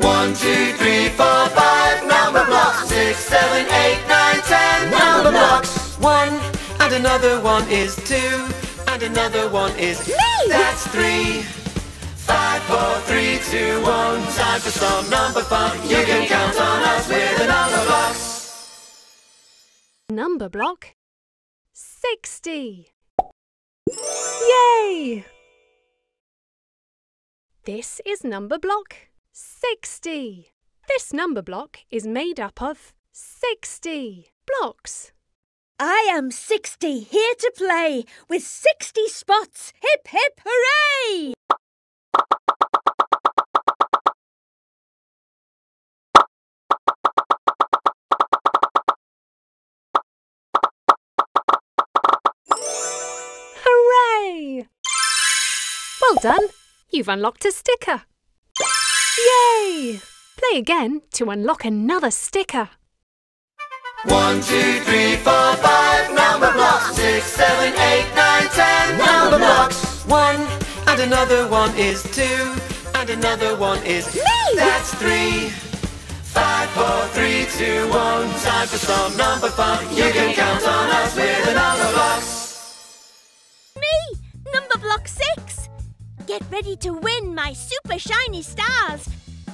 One, two, three, four, five. Numberblocks. Six, seven, eight, nine, ten. Numberblocks. One, and another one is two, and another one is Me! That's three. Five, four, three, two, one. Time for some number fun. You can count on us with the Numberblocks. Number block 60. Yay! This is Numberblock 60. This Numberblock is made up of 60 blocks. I am 60, here to play, with 60 spots. Hip, hip, hooray! Hooray! Well done! You've unlocked a sticker. Yay! Play again to unlock another sticker. One, two, three, four, five. Numberblocks. Six, seven, eight, nine, ten. Numberblocks. One, and another one is two, and another one is Me! That's three. Five, four, three, two, one. Time for some number fun. You can count on us with the Numberblocks. Me, Numberblock 6. Get ready to win my super shiny stars.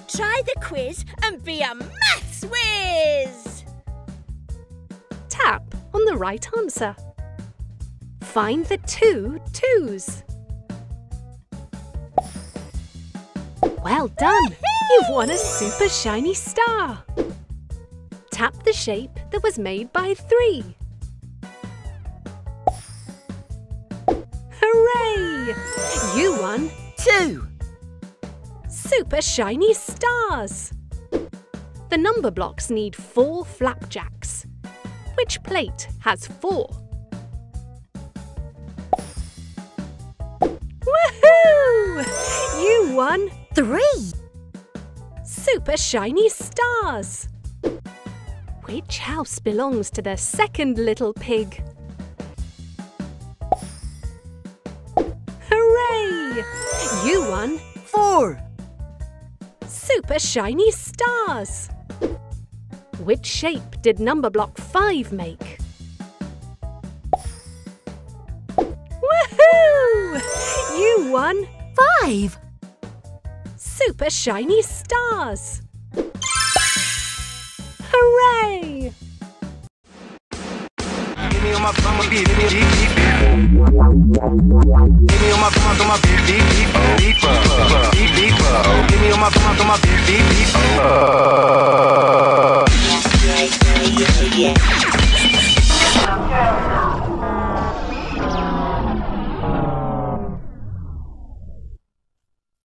Try the quiz and be a maths whiz. Tap on the right answer. Find the two twos. Well done! You've won a super shiny star. Tap the shape that was made by three. You won Two. super shiny stars. The Numberblocks need four flapjacks. Which plate has four? Woohoo! You won Three. super shiny stars. Which house belongs to the second little pig? Won Four. super shiny stars. Which shape did Numberblock 5 make? Woohoo! You won Five. super shiny stars. Hooray! My on my beat, beep, beep, beep, beep, beep, beep. Hit me on my on my beat, beep, beep, beep.